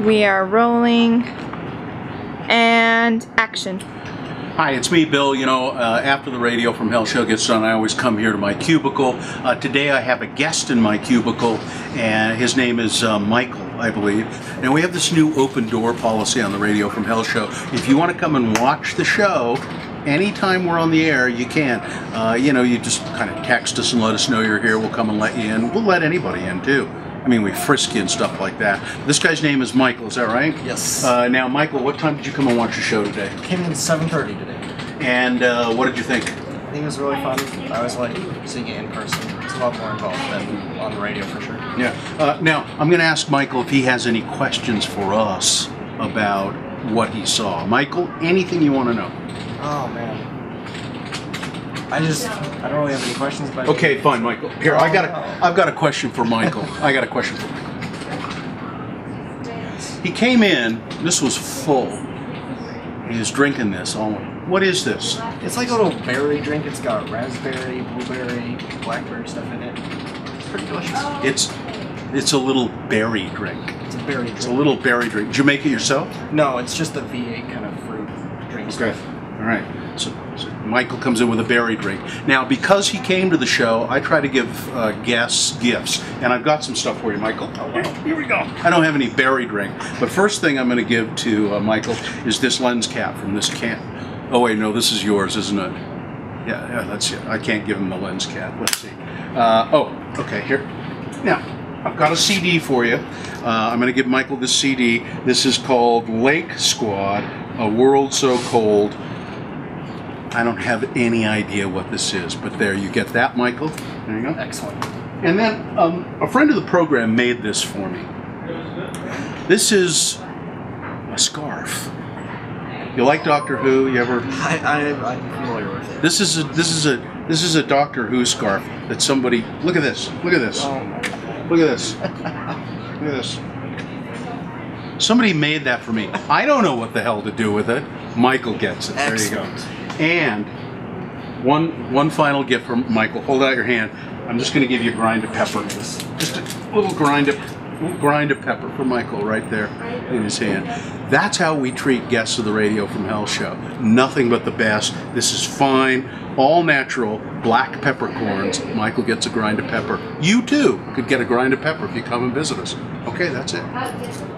We are rolling. And action. Hi, it's me, Bill. You know, uh, after the Radio from Hell show gets done, I always come here to my cubicle. Uh, today I have a guest in my cubicle, and his name is uh, Michael, I believe. And we have this new open door policy on the Radio from Hell show. If you want to come and watch the show, anytime we're on the air, you can. Uh, you know, you just kind of text us and let us know you're here. We'll come and let you in. We'll let anybody in, too. I mean, we frisk you and stuff like that. This guy's name is Michael, is that right? Yes. Uh, now, Michael, what time did you come and watch your show today? Came in 7:30 today. And uh, what did you think? I think it was really fun. I always like seeing it in person. It's a lot more involved than on the radio for sure. Yeah. Uh, now, I'm going to ask Michael if he has any questions for us about what he saw. Michael, anything you want to know? Oh man. I just I don't really have any questions, but Okay, fine, Michael. Here, I got a, I've got a question for Michael. I got a question for Michael. He came in. This was full. He was drinking this. All. What is this? It's like a little berry drink. It's got raspberry, blueberry, blackberry stuff in it. It's pretty delicious. It's it's a little berry drink. It's a berry drink. It's a little berry drink. Did you make it yourself? No, it's just a V8 kind of fruit drink stuff. All right. So, so Michael comes in with a berry drink. Now, because he came to the show, I try to give uh, guests gifts, and I've got some stuff for you, Michael. Here, here we go. I don't have any berry drink, but first thing I'm going to give to uh, Michael is this lens cap from this can. Oh wait, no, this is yours, isn't it? Yeah, yeah, that's it. I can't give him the lens cap. Let's see. Uh, oh, okay. Here. Now, I've got a CD for you. Uh, I'm going to give Michael this CD. This is called Lake Squad: A World So Cold. I don't have any idea what this is, but there you get that, Michael. There you go. Excellent. And then um, a friend of the program made this for me. This is a scarf. You like Doctor Who? You ever? I, I I'm familiar with it. This is a this is a this is a Doctor Who scarf that somebody. Look at this. Look at this. Oh. Look at this. Look at this. Somebody made that for me. I don't know what the hell to do with it. Michael gets it. There you go. And one one final gift from Michael. Hold out your hand. I'm just going to give you a grind of pepper. Just a little grind of grind of pepper for Michael right there in his hand. That's how we treat guests of the Radio from Hell show. Nothing but the best. This is fine, all natural, black peppercorns. Michael gets a grind of pepper. You too could get a grind of pepper if you come and visit us. Okay, that's it.